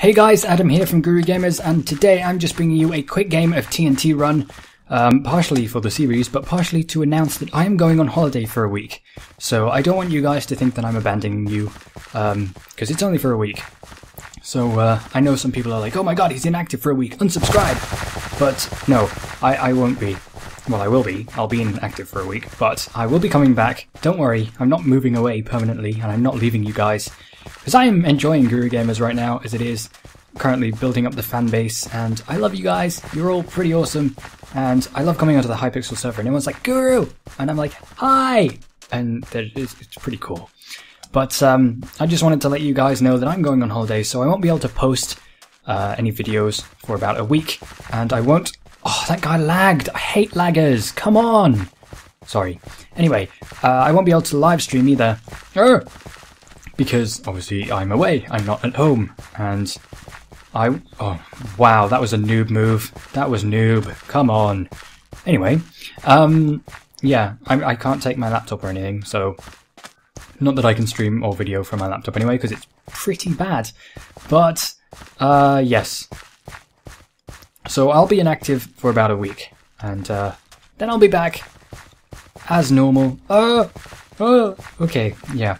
Hey guys, Adam here from Guru Gamers, and today I'm just bringing you a quick game of TNT Run, um, partially for the series, but partially to announce that I am going on holiday for a week. So I don't want you guys to think that I'm abandoning you, because um, it's only for a week. So uh, I know some people are like, oh my god, he's inactive for a week, unsubscribe! But no, I, I won't be. Well, I will be. I'll be inactive for a week, but I will be coming back. Don't worry, I'm not moving away permanently, and I'm not leaving you guys. Because I am enjoying Guru Gamers right now, as it is currently building up the fan base, and I love you guys. You're all pretty awesome, and I love coming onto the Hypixel server, and everyone's like, Guru! And I'm like, hi! And it's, pretty cool. But um, I just wanted to let you guys know that I'm going on holiday, so I won't be able to post uh, any videos for about a week, and I won't Oh, that guy lagged. I hate laggers. Come on. Sorry. Anyway, uh, I won't be able to live stream either. Uh, because obviously I'm away. I'm not at home. And I. Oh, wow. That was a noob move. That was noob. Come on. Anyway, um, yeah, I, I can't take my laptop or anything, so. Not that I can stream or video from my laptop anyway, because it's pretty bad. But, uh, yes. So I'll be inactive for about a week, and uh, then I'll be back as normal. Oh, oh, okay, yeah.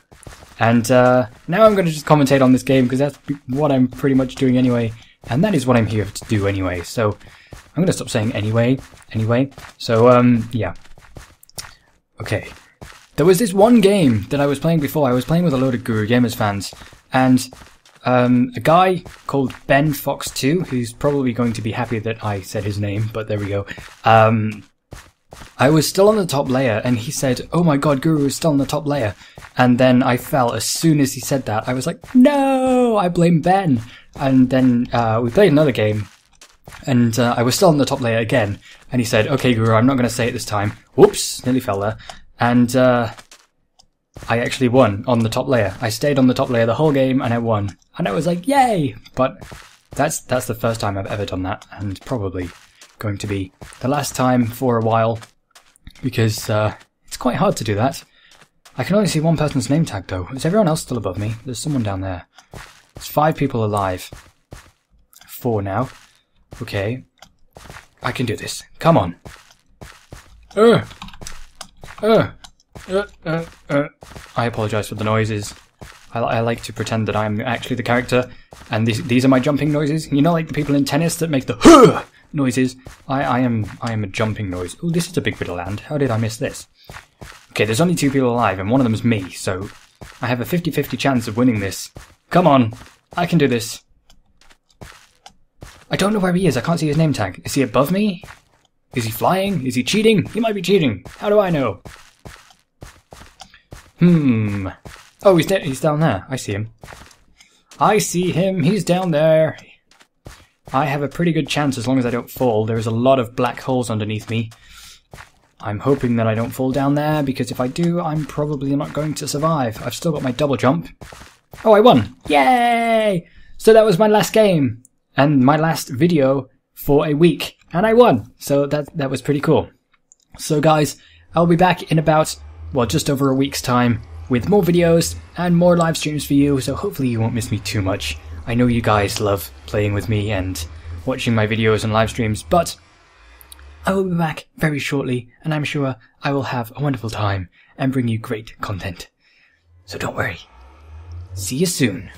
And uh, now I'm going to just commentate on this game because that's what I'm pretty much doing anyway, and that is what I'm here to do anyway. So I'm going to stop saying anyway, anyway. So um, yeah. Okay. There was this one game that I was playing before. I was playing with a load of Guru Gamers fans, and um, a guy called Ben Fox 2, who's probably going to be happy that I said his name, but there we go. Um, I was still on the top layer, and he said, Oh my god, Guru is still on the top layer. And then I fell as soon as he said that. I was like, No, I blame Ben. And then uh, we played another game, and uh, I was still on the top layer again. And he said, Okay, Guru, I'm not going to say it this time. Whoops, nearly fell there. And uh, I actually won on the top layer. I stayed on the top layer the whole game and I won. And I was like, yay! But that's that's the first time I've ever done that, and probably going to be the last time for a while, because uh, it's quite hard to do that. I can only see one person's name tag though. Is everyone else still above me? There's someone down there. There's five people alive. Four now. Okay. I can do this. Come on. Uh. Uh. Uh, uh, uh. I apologise for the noises. I, I, like to pretend that I'm actually the character, and these these are my jumping noises. You know, like the people in tennis that make the huh noises. I, I am I am a jumping noise. Oh, this is a big bit of land. How did I miss this? Okay, there's only two people alive, and one of them is me, so I have a 50-50 chance of winning this. Come on, I can do this. I don't know where he is. I can't see his name tag. Is he above me? Is he flying? Is he cheating? He might be cheating. How do I know? Hmm. Oh, he's he's down there. I see him. I see him. He's down there. I have a pretty good chance as long as I don't fall. There's a lot of black holes underneath me. I'm hoping that I don't fall down there, because if I do, I'm probably not going to survive. I've still got my double jump. Oh, I won! Yay! So that was my last game, and my last video for a week, and I won! So that, that was pretty cool. So guys, I'll be back in about, well, just over a week's time with more videos and more live streams for you, so hopefully you won't miss me too much. I know you guys love playing with me and watching my videos and live streams, but I will be back very shortly, and I'm sure I will have a wonderful time and bring you great content. So don't worry. See you soon.